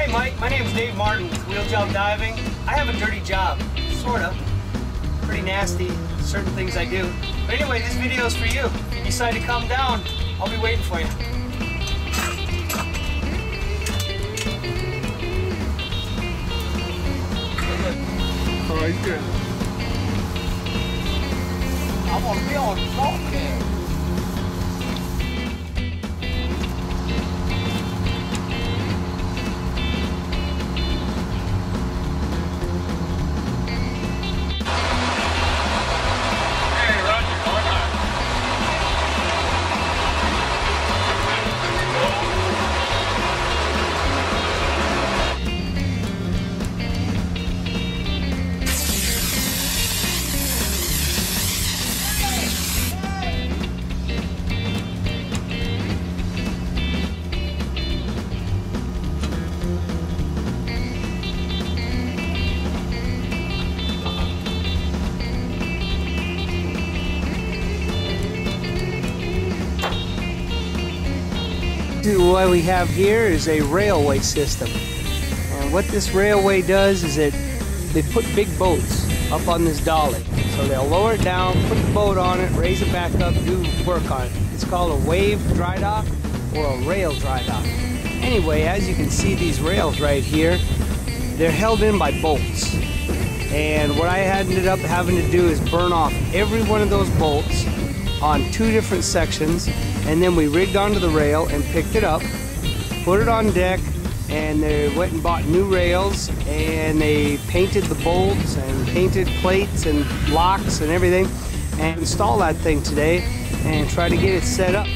Hey Mike, my name's Dave Martin with Wheel Job Diving. I have a dirty job, sorta. Pretty nasty, certain things I do. But anyway, this video is for you. If you decide to come down, I'll be waiting for you. Oh, he's good. I want to be on the broadcast. What we have here is a railway system. And what this railway does is it they put big boats up on this dolly. So they'll lower it down, put the boat on it, raise it back up, do work on it. It's called a wave dry dock or a rail dry dock. Anyway, as you can see these rails right here, they're held in by bolts. And what I ended up having to do is burn off every one of those bolts on two different sections and then we rigged onto the rail and picked it up, put it on deck, and they went and bought new rails and they painted the bolts and painted plates and locks and everything and install that thing today and try to get it set up